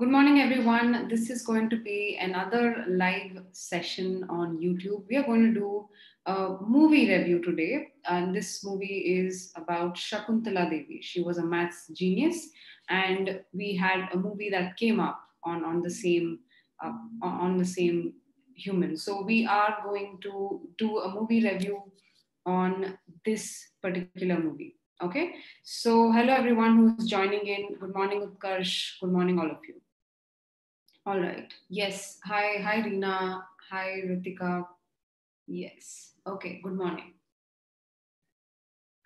Good morning, everyone. This is going to be another live session on YouTube. We are going to do a movie review today, and this movie is about Shakuntala Devi. She was a maths genius, and we had a movie that came up on on the same uh, on the same human. So we are going to do a movie review on this particular movie. Okay, so hello everyone who's joining in. Good morning, Utkarsh. Good morning, all of you. All right. Yes. Hi. Hi, Reena. Hi, Ritika. Yes. Okay. Good morning.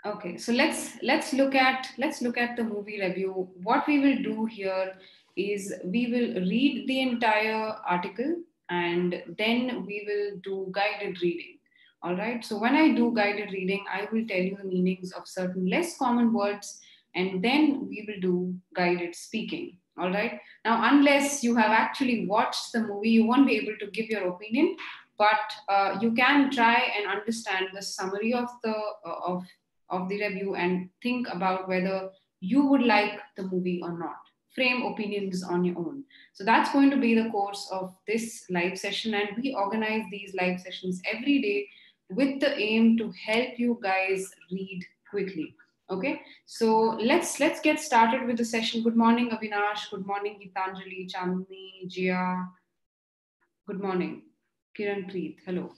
Okay. So let's let's look at let's look at the movie review. What we will do here is we will read the entire article and then we will do guided reading. All right. So when I do guided reading, I will tell you the meanings of certain less common words and then we will do guided speaking all right now unless you have actually watched the movie you won't be able to give your opinion but uh, you can try and understand the summary of the uh, of of the review and think about whether you would like the movie or not. Frame opinions on your own. So that's going to be the course of this live session and we organize these live sessions every day with the aim to help you guys read quickly Okay, so let's let's get started with the session. Good morning, Avinash. Good morning, Gitanjali, Chandni, Jia. Good morning, Kiran Preet. Hello.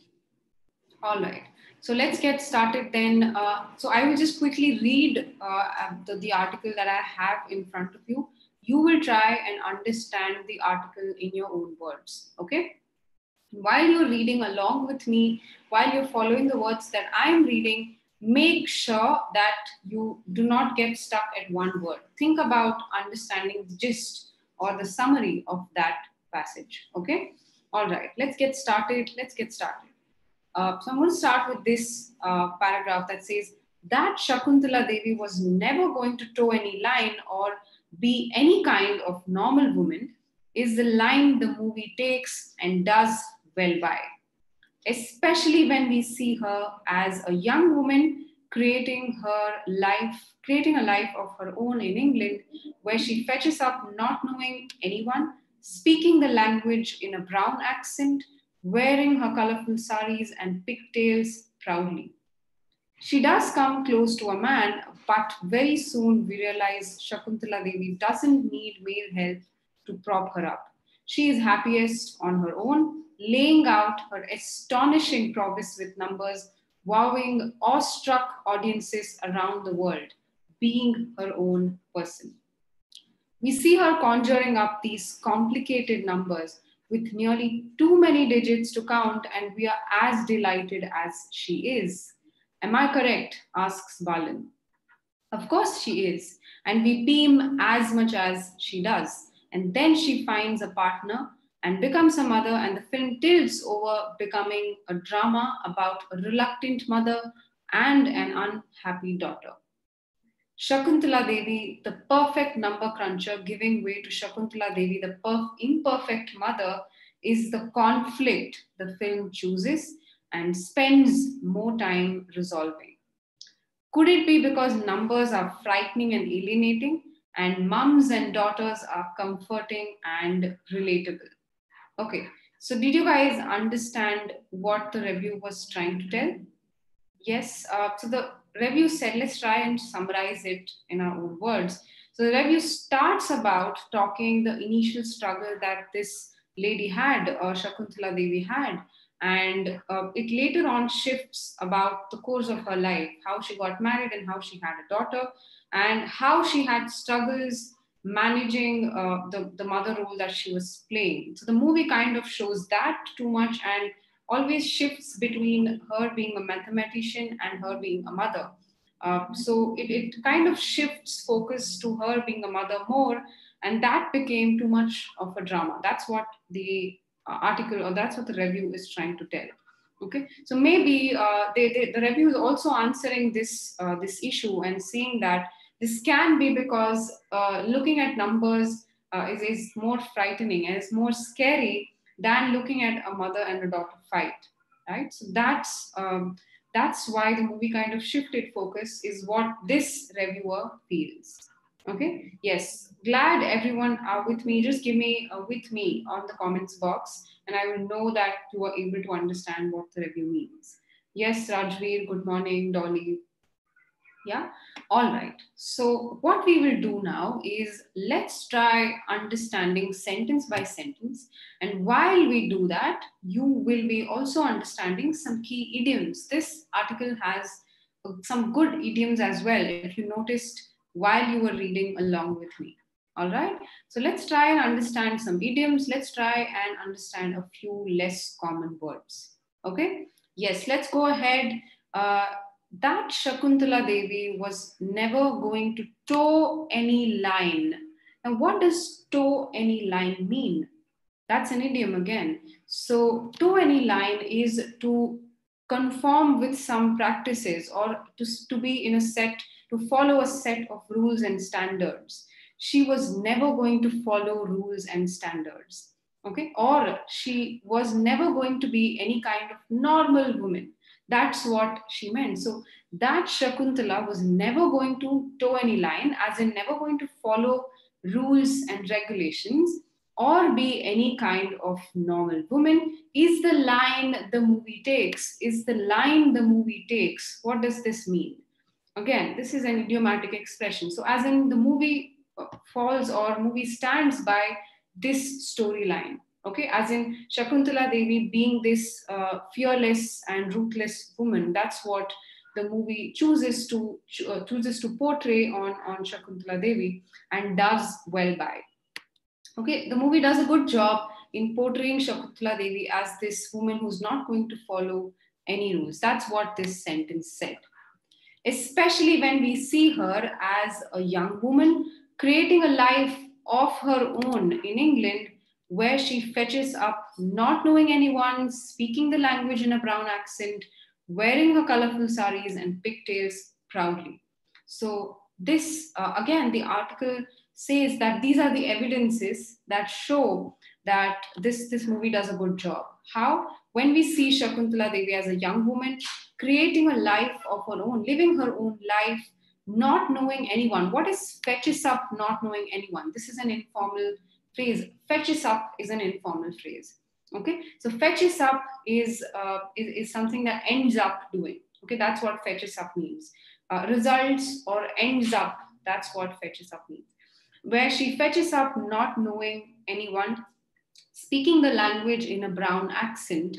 All right. So let's get started then. Uh, so I will just quickly read uh, the, the article that I have in front of you. You will try and understand the article in your own words. Okay. While you're reading along with me, while you're following the words that I'm reading, make sure that you do not get stuck at one word. Think about understanding the gist or the summary of that passage. Okay? All right, let's get started. Let's get started. Uh, so I'm going to start with this uh, paragraph that says that Shakuntala Devi was never going to toe any line or be any kind of normal woman is the line the movie takes and does well by especially when we see her as a young woman creating her life, creating a life of her own in England, where she fetches up not knowing anyone, speaking the language in a brown accent, wearing her colorful saris and pigtails proudly. She does come close to a man, but very soon we realize Shakuntala Devi doesn't need male help to prop her up. She is happiest on her own laying out her astonishing prowess with numbers, wowing awestruck audiences around the world, being her own person. We see her conjuring up these complicated numbers with nearly too many digits to count, and we are as delighted as she is. Am I correct? asks Balan. Of course she is, and we beam as much as she does. And then she finds a partner and becomes a mother, and the film tilts over becoming a drama about a reluctant mother and an unhappy daughter. Shakuntala Devi, the perfect number cruncher, giving way to Shakuntala Devi, the perf- imperfect mother, is the conflict the film chooses and spends more time resolving. Could it be because numbers are frightening and alienating, and mums and daughters are comforting and relatable? Okay, so did you guys understand what the review was trying to tell? Yes, uh, so the review said, let's try and summarize it in our own words. So the review starts about talking the initial struggle that this lady had, uh, Shakuntala Devi had, and uh, it later on shifts about the course of her life, how she got married and how she had a daughter, and how she had struggles managing uh, the, the mother role that she was playing. So the movie kind of shows that too much and always shifts between her being a mathematician and her being a mother. Uh, so it, it kind of shifts focus to her being a mother more, and that became too much of a drama. That's what the article or that's what the review is trying to tell. Okay, so maybe uh, they, they, the review is also answering this uh, this issue and saying that this can be because uh, looking at numbers uh, is, is more frightening and it's more scary than looking at a mother and a daughter fight, right? So that's um, that's why the movie kind of shifted focus is what this reviewer feels. Okay, yes, glad everyone are with me. Just give me uh, with me on the comments box and I will know that you are able to understand what the review means. Yes, Rajveer, good morning, Dolly. Yeah, all right. So what we will do now is let's try understanding sentence by sentence. And while we do that, you will be also understanding some key idioms. This article has uh, some good idioms as well. If you noticed while you were reading along with me. All right. So let's try and understand some idioms. Let's try and understand a few less common words. Okay. Yes, let's go ahead. Uh, that Shakuntala Devi was never going to toe any line. And what does toe any line mean? That's an idiom again. So, toe any line is to conform with some practices or to, to be in a set, to follow a set of rules and standards. She was never going to follow rules and standards. Okay, or she was never going to be any kind of normal woman that's what she meant. So that Shakuntala was never going to toe any line, as in never going to follow rules and regulations or be any kind of normal woman. Is the line the movie takes? Is the line the movie takes? What does this mean? Again, this is an idiomatic expression. So, as in the movie falls or movie stands by this storyline okay? As in shakuntala devi being this uh, fearless and ruthless woman. That's what the movie chooses to uh, chooses to portray on on shakuntala devi and does well by. Okay the movie does a good job in portraying shakuntala devi as this woman who's not going to follow any rules. That's what this sentence said especially when we see her as a young woman creating a life of her own in england where she fetches up, not knowing anyone, speaking the language in a brown accent, wearing her colorful saris and pigtails proudly. So, this uh, again, the article says that these are the evidences that show that this, this movie does a good job. How? When we see Shakuntala Devi as a young woman creating a life of her own, living her own life, not knowing anyone. What is fetches up not knowing anyone? This is an informal phrase. Fetches up is an informal phrase. Okay? So fetches up is, uh, is, is something that ends up doing. Okay? That's what fetches up means. Uh, results or ends up that's what fetches up means. Where she fetches up not knowing anyone speaking the language in a brown accent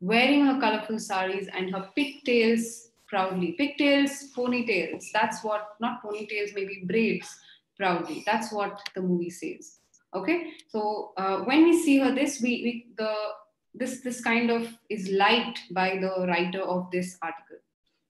wearing her colorful saris and her pigtails proudly. Pigtails ponytails. That's what not ponytails maybe braids proudly. That's what the movie says. Okay? So uh, when we see her this we, we the this this kind of is liked by the writer of this article.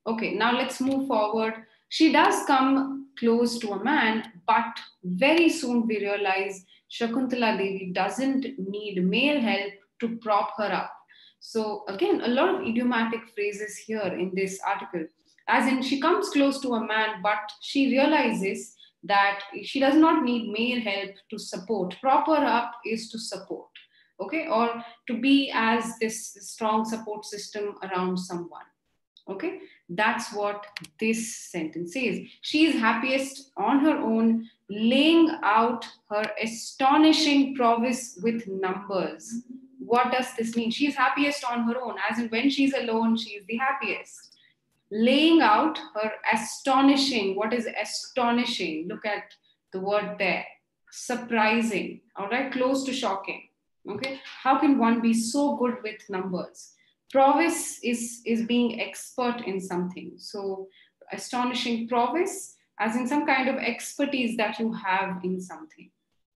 Okay now let's move forward. She does come close to a man but very soon we realize shakuntala devi doesn't need male help to prop her up so again a lot of idiomatic phrases here in this article as in she comes close to a man but she realizes that she does not need male help to support. Prop her up is to support, okay, or to be as this strong support system around someone. Okay, that's what this sentence says. She is happiest on her own, laying out her astonishing prowess with numbers. What does this mean? She is happiest on her own, as in when she's alone, she is the happiest laying out her astonishing. What is astonishing? Look at the word there. Surprising, all right, close to shocking. Okay, how can one be so good with numbers? Prowess is, is being expert in something. So, astonishing prowess, as in some kind of expertise that you have in something.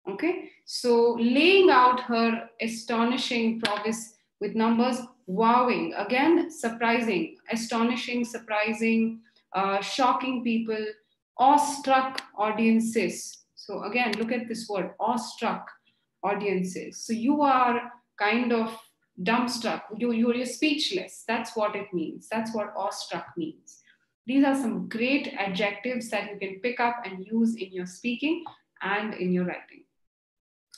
Okay, so laying out her astonishing prowess with numbers wowing. Again surprising. Astonishing surprising uh, shocking people. Awestruck audiences. So again look at this word awestruck audiences. So you are kind of dumbstruck you, you're, you're speechless that's what it means that's what awestruck means these are some great adjectives that you can pick up and use in your speaking and in your writing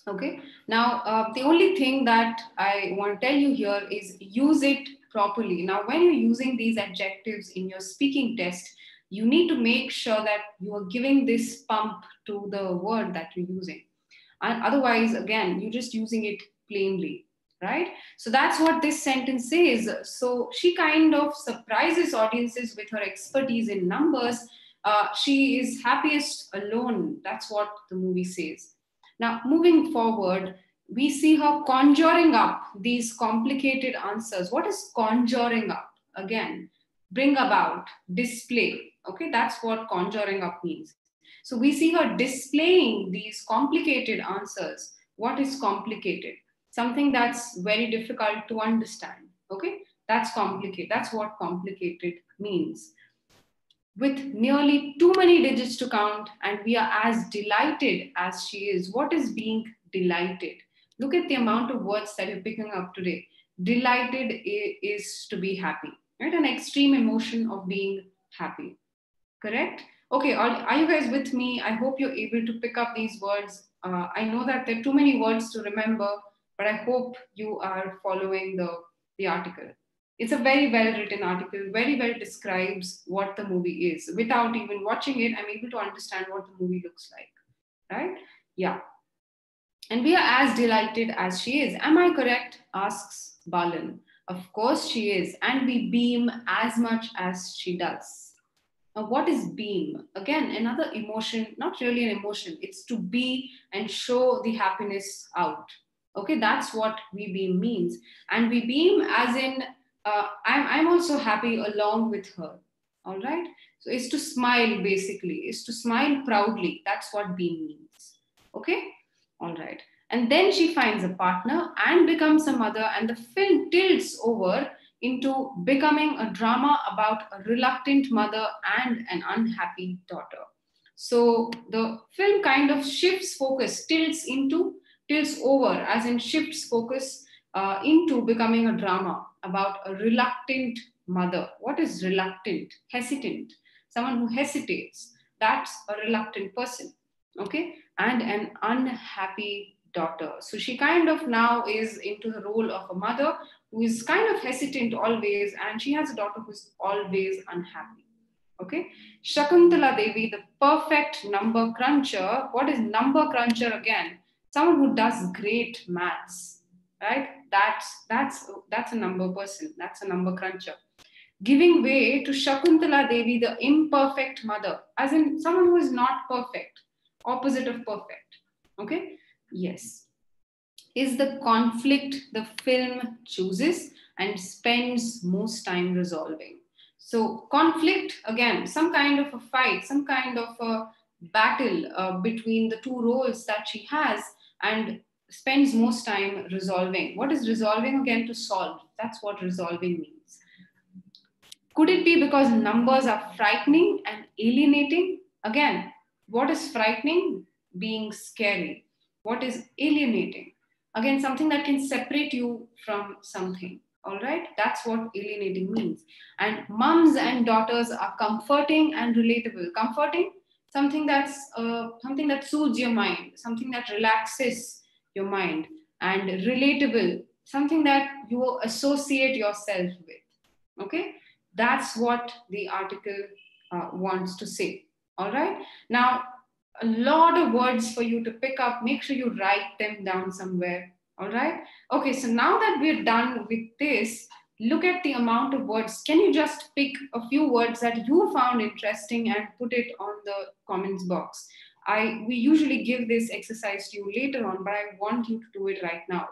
Okay. Now, uh, the only thing that I want to tell you here is use it properly. Now, when you're using these adjectives in your speaking test, you need to make sure that you are giving this pump to the word that you're using. And otherwise, again, you're just using it plainly, right? So that's what this sentence says. So she kind of surprises audiences with her expertise in numbers. Uh, she is happiest alone. That's what the movie says. Now, moving forward, we see her conjuring up these complicated answers. What is conjuring up? Again, bring about, display. Okay, that's what conjuring up means. So we see her displaying these complicated answers. What is complicated? Something that's very difficult to understand. Okay, that's complicated. That's what complicated means. With nearly too many digits to count, and we are as delighted as she is. What is being delighted? Look at the amount of words that you're picking up today. Delighted is to be happy, right? An extreme emotion of being happy. Correct? Okay, are, you guys with me? I hope you're able to pick up these words. Uh, I know that there are too many words to remember, but I hope you are following the, the article. It's a very well written article, very well describes what the movie is. Without even watching it, I'm able to understand what the movie looks like, right? Yeah. And we are as delighted as she is. Am I correct? asks Balan. Of course she is. And we beam as much as she does. Now, what is beam? Again, another emotion, not really an emotion, it's to be and show the happiness out. Okay, that's what we beam means. And we beam as in, uh, I'm, I'm also happy along with her. All right. So it's to smile basically, is to smile proudly. That's what beam means. Okay. All right. And then she finds a partner and becomes a mother, and the film tilts over into becoming a drama about a reluctant mother and an unhappy daughter. So the film kind of shifts focus, tilts into, tilts over, as in shifts focus uh, into becoming a drama about a reluctant mother. What is reluctant? Hesitant. Someone who hesitates. That's a reluctant person. Okay. And an unhappy daughter. So she kind of now is into the role of a mother who is kind of hesitant always, and she has a daughter who's always unhappy. Okay, Shakuntala Devi, the perfect number cruncher. What is number cruncher again? Someone who does great maths, right? That's that's that's a number person. That's a number cruncher. Giving way to Shakuntala Devi, the imperfect mother, as in someone who is not perfect, opposite of perfect. Okay, yes is the conflict the film chooses and spends most time resolving. So, conflict, again, some kind of a fight, some kind of a battle uh, between the two roles that she has and spends most time resolving. What is resolving again? To solve. That's what resolving means. Could it be because numbers are frightening and alienating? Again, what is frightening? Being scary. What is alienating? Again, something that can separate you from something. All right, that's what alienating means. And moms and daughters are comforting and relatable. Comforting, something that's uh, something that soothes your mind, something that relaxes your mind, and relatable, something that you associate yourself with. Okay, that's what the article uh, wants to say. All right. Now, a lot of words for you to pick up. Make sure you write them down somewhere. All right. Okay, so now that we're done with this, look at the amount of words. Can you just pick a few words that you found interesting and put it on the comments box? I we usually give this exercise to you later on, but I want you to do it right now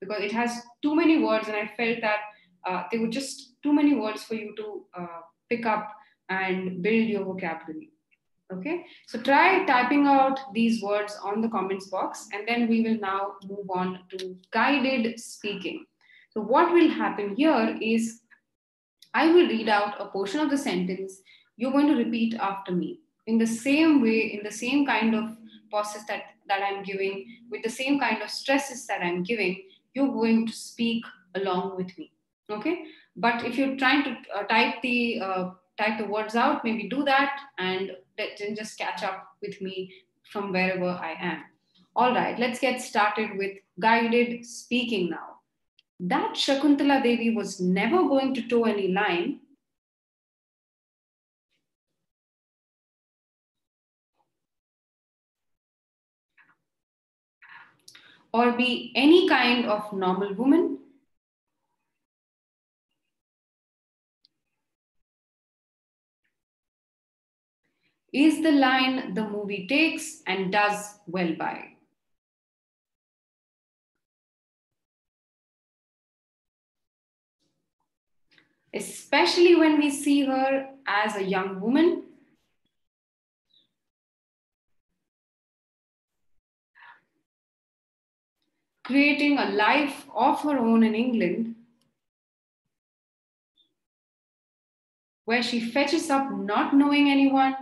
because it has too many words, and I felt that uh, there were just too many words for you to uh, pick up and build your vocabulary. Okay, so try typing out these words on the comments box and then we will now move on to guided speaking. So what will happen here is I will read out a portion of the sentence. You're going to repeat after me in the same way, in the same kind of process that, that I'm giving, with the same kind of stresses that I'm giving, you're going to speak along with me. Okay. But if you're trying to uh, type the uh, type the words out, maybe do that and then just catch up with me from wherever I am. All right, let's get started with guided speaking now that Shakuntala Devi was never going to toe any line. Or be any kind of normal woman. Is the line the movie takes and does well by. Especially when we see her as a young woman creating a life of her own in England, where she fetches up not knowing anyone.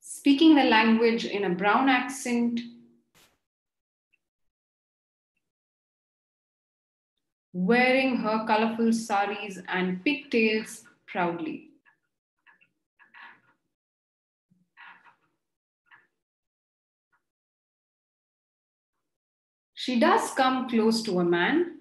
Speaking the language in a brown accent, wearing her colorful saris and pigtails proudly. She does come close to a man,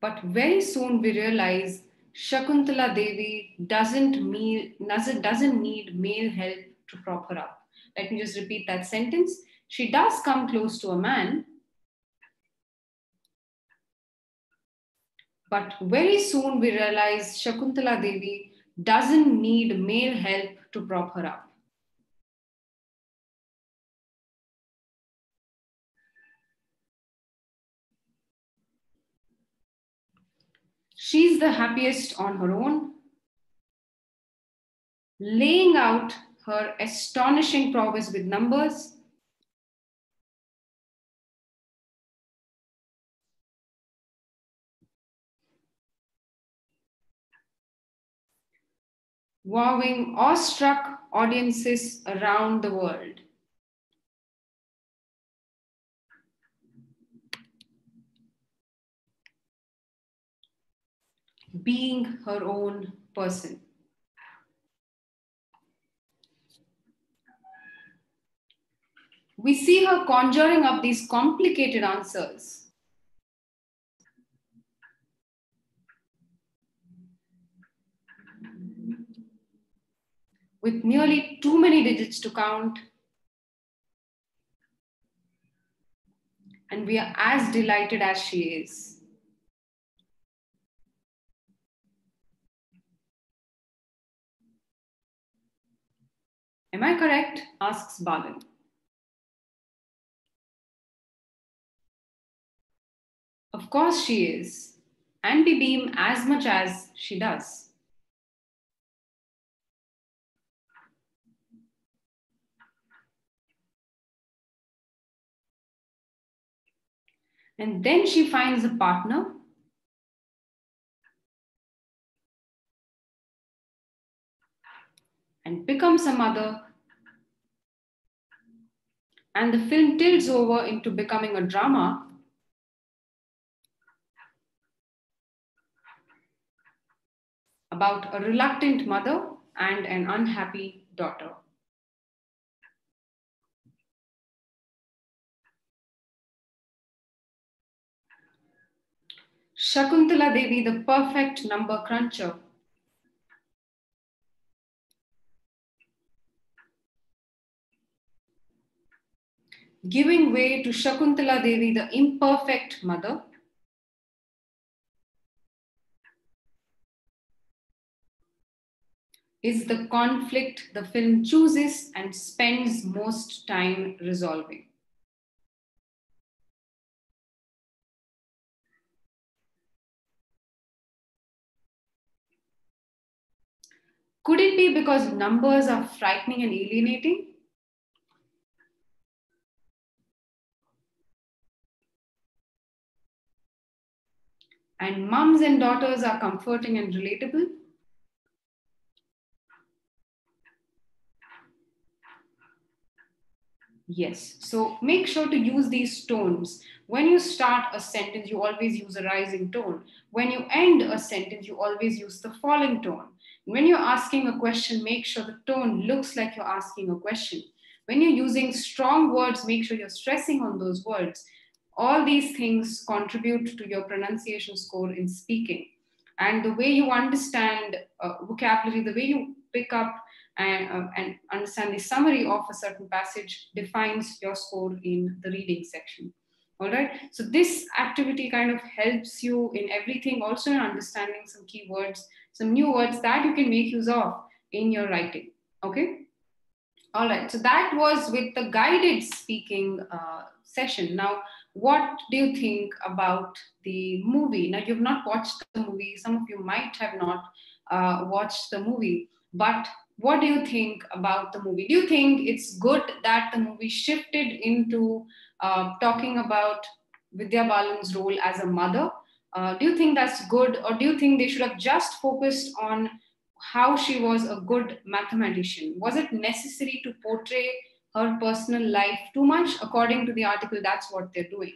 but very soon we realize Shakuntala Devi doesn't doesn't need male help to prop her up. Let me just repeat that sentence. She does come close to a man, but very soon we realize Shakuntala Devi doesn't need male help to prop her up. She's the happiest on her own, laying out her astonishing prowess with numbers. Wowing awestruck audiences around the world. being her own person. We see her conjuring up these complicated answers. With nearly too many digits to count, and we are as delighted as she is. Am I correct? asks Balan. Of course she is, and we beam as much as she does. And then she finds a partner. And becomes a mother. And the film tilts over into becoming a drama, about a reluctant mother and an unhappy daughter. Shakuntala Devi, the perfect number cruncher, giving way to Shakuntala Devi, the imperfect mother. Is the conflict the film chooses and spends most time resolving. Could it be because numbers are frightening and alienating? and mums and daughters are comforting and relatable. Yes, so make sure to use these tones. When you start a sentence, you always use a rising tone. When you end a sentence, you always use the falling tone. When you're asking a question, make sure the tone looks like you're asking a question. When you're using strong words, make sure you're stressing on those words. All these things contribute to your pronunciation score in speaking. and the way you understand uh, vocabulary, the way you pick up and, uh, and understand the summary of a certain passage defines your score in the reading section. All right. So this activity kind of helps you in everything, also in understanding some keywords, some new words that you can make use of in your writing. Okay. All right. So that was with the guided speaking uh, session. Now, what do you think about the movie? Now, you've not watched the movie. Some of you might have not uh, watched the movie, but what do you think about the movie? Do you think it's good that the movie shifted into uh, talking about Vidya Balan's role as a mother? Uh, do you think that's good, or do you think they should have just focused on how she was a good mathematician? Was it necessary to portray her personal life too much? According to the article, that's what they're doing,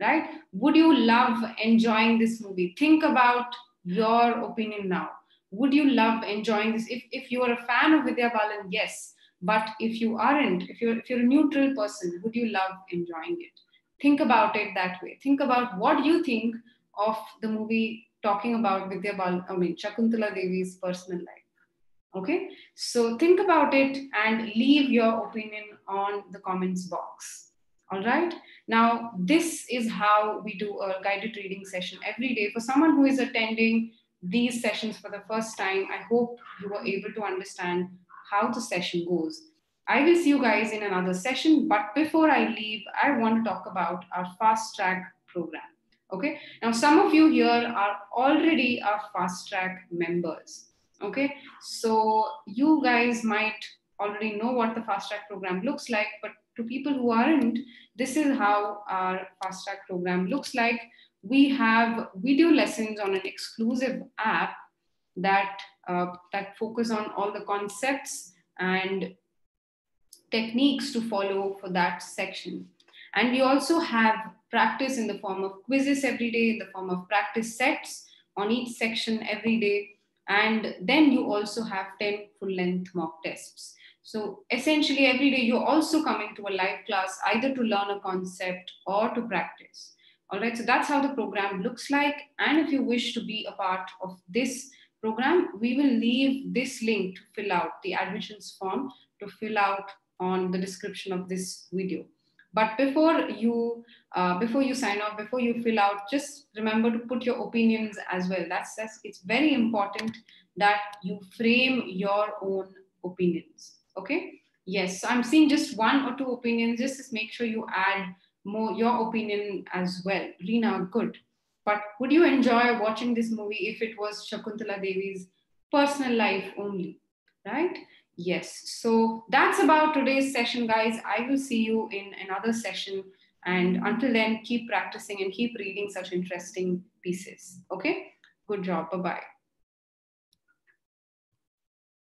right? Would you love enjoying this movie? Think about your opinion now would you love enjoying this if, if you are a fan of vidya balan yes but if you aren't if you're if you're a neutral person would you love enjoying it think about it that way think about what you think of the movie talking about vidya balan i mean shakuntala devi's personal life. Okay? So think about it and leave your opinion on the comments box. All right? Now this is how we do a guided reading session every day. For someone who is attending these sessions for the first time, I hope you were able to understand how the session goes. I will see you guys in another session, but before I leave, I want to talk about our fast track program. Okay, now some of you here are already our fast track members. Okay, so you guys might already know what the fast track program looks like, but to people who aren't, this is how our fast track program looks like we have video lessons on an exclusive app that uh, that focus on all the concepts and techniques to follow for that section. And we also have practice in the form of quizzes every day, in the form of practice sets on each section every day. And then you also have 10 full length mock tests. So essentially, every day you're also coming to a live class either to learn a concept or to practice. All right, so that's how the program looks like. And if you wish to be a part of this program, we will leave this link to fill out the admissions form to fill out on the description of this video. But before you uh, before you sign off, before you fill out, just remember to put your opinions as well. That's, that's it's very important that you frame your own opinions. Okay. Yes, so I'm seeing just one or two opinions. Just make sure you add more your opinion as well. Reena, good. But would you enjoy watching this movie if it was Shakuntala Devi's personal life only? Right? Yes. So that's about today's session, guys. I will see you in another session. And until then, keep practicing and keep reading such interesting pieces. Okay? Good job. Bye bye.